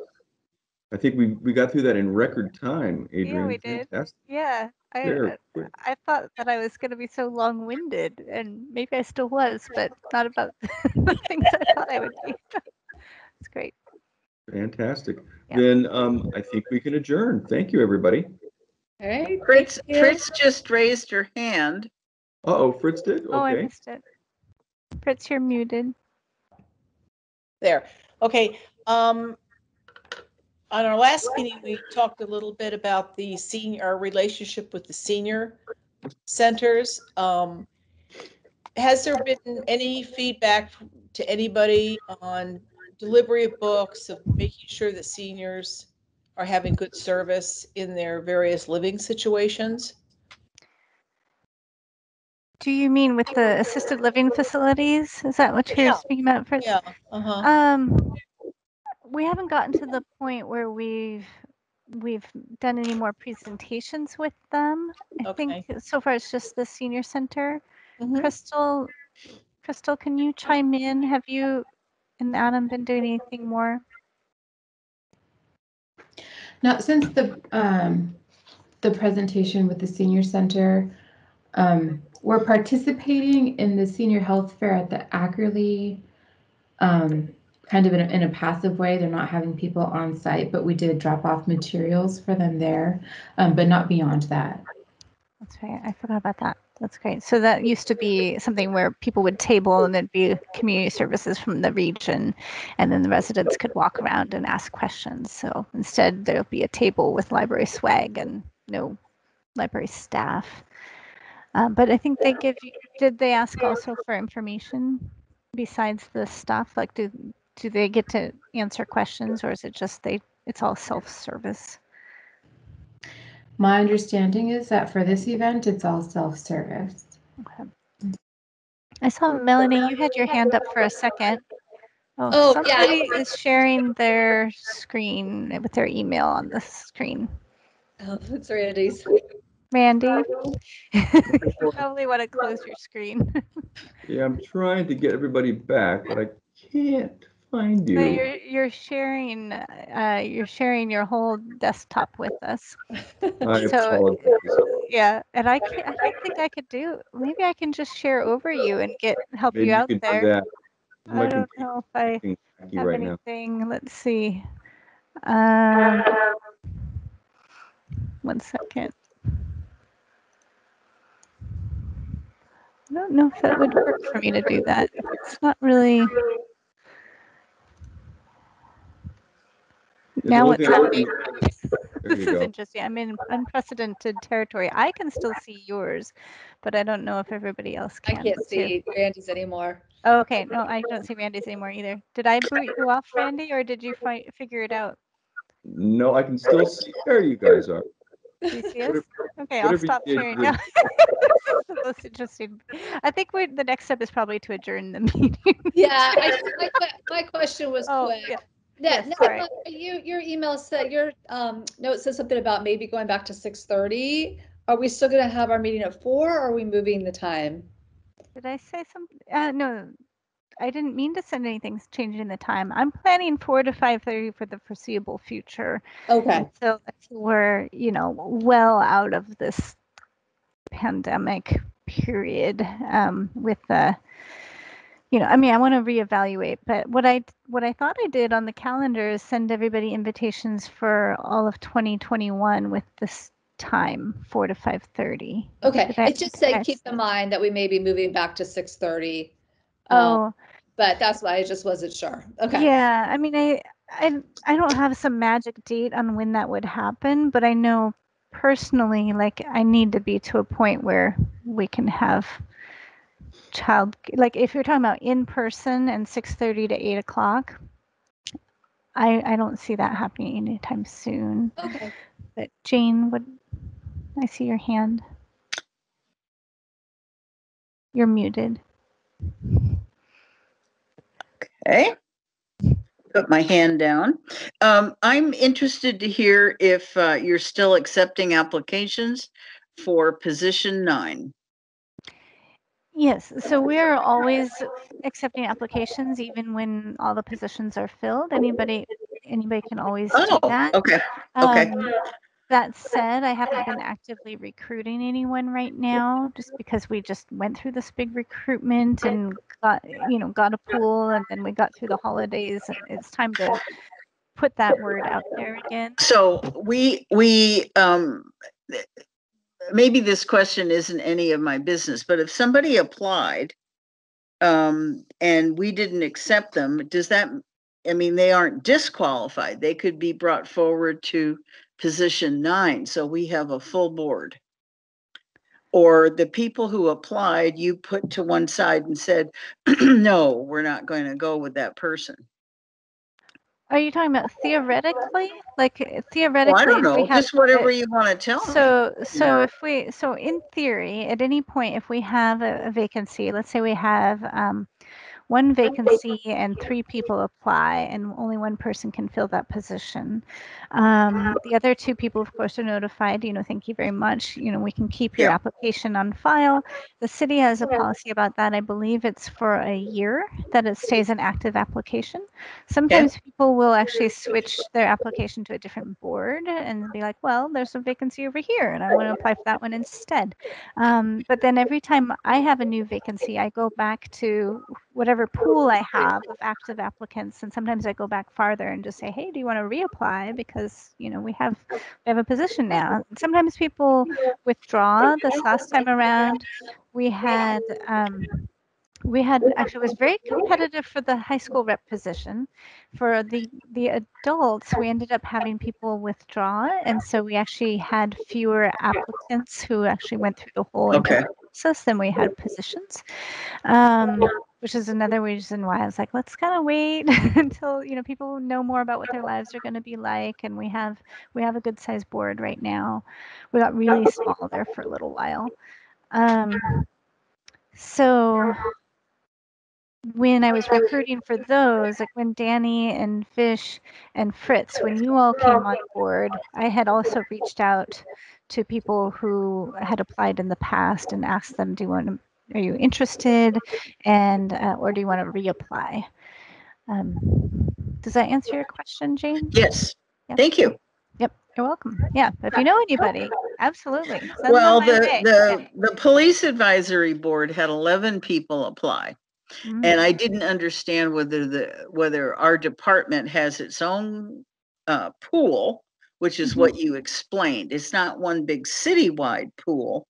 I think we, we got through that in record time, Adrian. we did. Fantastic. Yeah, I, I- thought that I was going to be so long-winded, and maybe I still was, but not about the things I thought I would be. It's great. Fantastic. Yeah. Then um, I think we can adjourn. Thank you, everybody. All right. Fritz, thank you. Fritz just raised her hand. Uh-oh, Fritz did? Oh, I Okay. missed it. Fritz, you're muted. There. Okay. Um, on our last meeting, we talked a little bit about the senior, our relationship with the senior centers. Um, has there been any feedback to anybody on delivery of books, of making sure that seniors are having good service in their various living situations? Do you mean with the assisted living facilities? Is that what you're Yeah. speaking about, Fritz? Yeah, uh-huh. Um, we haven't gotten to the point where we've we've done any more presentations with them. I think so far it's just the senior center. Mhm. Crystal, Crystal, can you chime in? Have you and Adam been doing anything more? Now, since the um, the presentation with the senior center, um, we're participating in the senior health fair at the Ackerley, um, kind of in a, in a passive way. They're not having people on site, but we did drop off materials for them there, um, but not beyond that. That's right. I forgot about that. That's great. So that used to be something where people would table and there'd be community services from the region, and then the residents could walk around and ask questions. So instead, there'll be a table with library swag and no library staff. Um, but I think they give you, did they ask also for information besides the stuff? Like, do, do they get to answer questions or is it just they, it's all self-service? My understanding is that for this event, it's all self-service. Okay. I saw Melanie, you had your hand up for a second. Oh, Oh, yeah. somebody is sharing their screen with their email on the screen. Oh, it's Randy's. Randy, you probably want to close your screen. Yeah, I'm trying to get everybody back, but I can't So you. you're you're sharing uh, you're sharing your whole desktop with us. I so- apologize. Yeah, and I can I think I could do. Maybe I can just share over you and get help Maybe you you out do there. that. I don't know if I. have right now. anything. Let's see. Um, one second. I don't know if that would work for me to do that. It's not really. Is it Now what's looking- happening? This is go. interesting. I'm in unprecedented territory. I can still see yours, but I don't know if everybody else I can. can't too. see Randy's anymore. Oh, okay. No, I don't see Randy's anymore either. Did I boot you off, Randy, or did you fi- figure it out? No, I can still see There you guys are. Do you see us? Whatever- Okay, I'll stop sharing was- now. This is most interesting. I think we the next step is probably to adjourn the meeting. Yeah, I, my, my question was Oh, quick. yeah. Yeah, Yes, no, no, you, your email said, your, um, note said something about maybe going back to six thirty. Are we still gonna have our meeting at four or are we moving the time? Did I say something? Uh, no, I didn't mean to send anything changing the time. I'm planning four to five thirty for the foreseeable future. Okay, until we're you know well out of this pandemic period um, with the you know i mean i want to reevaluate but what i what i thought i did on the calendar is send everybody invitations for all of 2021 with this time 4 to 5.30 okay. Did I- It just I keep in mind that we may be moving back to six thirty. Um, oh But that's why I just wasn't sure. Okay. Yeah, I mean, I, I, I don't have some magic date on when that would happen, but I know personally, like, I need to be to a point where we can have child, like, if you're talking about in person and six thirty to eight o'clock, I, I don't see that happening anytime soon. Okay. But Jane, what? I see your hand. You're muted. Okay. Put my hand down. Um, I'm interested to hear if uh, you're still accepting applications for position nine. Yes, so we are always accepting applications, even when all the positions are filled. Anybody, anybody can always do Oh, that. okay. okay. Um, that said, I haven't been actively recruiting anyone right now, just because we just went through this big recruitment and got, you know, got a pool, and then we got through the holidays, and it's time to put that word out there again. So we, we, um, maybe this question isn't any of my business, but if somebody applied um, and we didn't accept them, does that, I mean, they aren't disqualified. They could be brought forward to position nine, so we have a full board. Or the people who applied, you put to one side and said, no, we're not going to go with that person. Are you talking about theoretically? Like uh, Well, theoretically, I don't know, we have just whatever you want to tell me. So, so Yeah. if we, so in theory, at any point, if we have a, a vacancy, let's say we have um, one vacancy and three people apply, and only one person can fill that position. Um, the other two people, of course, are notified. You know, thank you very much. You know, we can keep your Yeah. application on file. The city has a policy about that. I believe it's for a year that it stays an active application. Sometimes people will actually switch their application to a different board and be like, well, there's a vacancy over here and I want to apply for that one instead. Um, but then every time I have a new vacancy, I go back to whatever pool I have of active applicants. And sometimes I go back farther and just say, hey, do you want to reapply? Because, you know, we have, we have a position now. Sometimes people withdraw. This last time around, we had, um, we had actually it was very competitive for the high school rep position for the the adults we ended up having people withdraw and so we actually had fewer applicants who actually went through the whole Okay. process than we had positions um, which is another reason why i was like let's kind of wait until you know people know more about what their lives are going to be like and we have we have a good sized board right now. We got really small there for a little while. Um, so when I was recruiting for those, like when Danny and Fish and Fritz, when you all came on board, I had also reached out to people who had applied in the past and asked them, "Do you want to? Are you interested? And uh, or do you want to reapply?" Um, does that answer your question, Jane? Yes, thank you. Yep, you're welcome. Yeah, if you know anybody, absolutely. send Well, my the, way. the, the police advisory board had eleven people apply. Mhm. And I didn't understand whether the, whether our department has its own uh, pool, which is Mhm. what you explained. It's not one big citywide pool.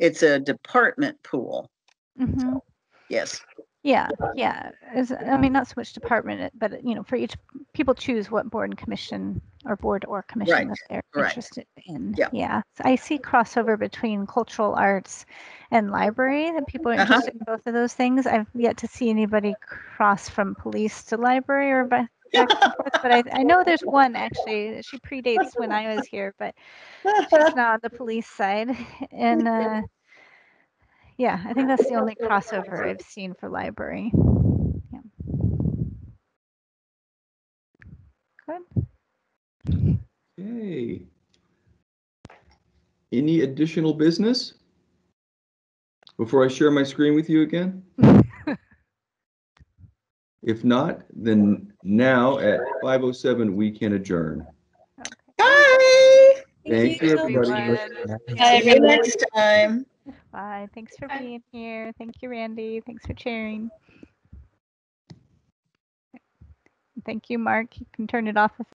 It's a department pool. Mhm. Yes, Yeah, yeah. As, I mean, not so much department, but you know, for each people choose what board and commission or board or commission Right, that they're right. interested in. Yeah. Yeah. So I see crossover between cultural arts and library that people are Uh-huh. interested in both of those things. I've yet to see anybody cross from police to library or back, back and forth, but I, I know there's one actually. She predates when I was here, but she's not on the police side. And uh, yeah, I think that's the only crossover I've seen for library. Yeah. Good. Okay. Any additional business? Before I share my screen with you again? If not, then now at 5:07, we can adjourn. bye. Thank you, everybody. everyone. Hi, See you everyone. next time. Bye. Thanks for being here. Thank you, Randy. Thanks for chairing. Thank you, Mark. You can turn it off if